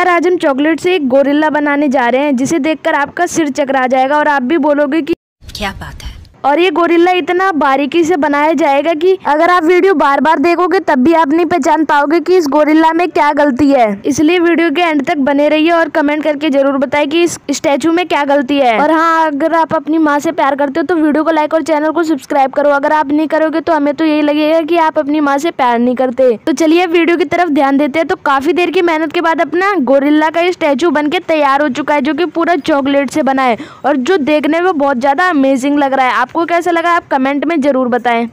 यार आज हम चॉकलेट से एक गोरिल्ला बनाने जा रहे हैं, जिसे देखकर आपका सिर चकरा जाएगा और आप भी बोलोगे कि क्या बात है? और ये गोरिल्ला इतना बारीकी से बनाया जाएगा कि अगर आप वीडियो बार बार देखोगे, तब भी आप नहीं पहचान पाओगे कि इस गोरिल्ला में क्या गलती है। इसलिए वीडियो के एंड तक बने रहिए और कमेंट करके ज़रूर बताएँ कि इस स्टैचू में क्या गलती है। और हाँ अगर आप अपनी माँ से प्यार करते हो तो वीडियो को लाइक और चैनल को सब्सक्राइब करो। अगर आप नहीं करोगे तो हमें तो यही लगेगा की आप अपनी माँ से प्यार नहीं करते। तो चलिए, वीडियो की तरफ़ ध्यान देते हैं। तो काफ़ी देर की मेहनत के बाद अपना गोरिल्ला का स्टैचू बन तैयार हो चुका है, जो की पूरा चॉकलेट से बना है। और जो देखने में बहुत ज़्यादा अमेजिंग लग रहा है। आपको कैसा लगा आप कमेंट में ज़रूर बताएँ।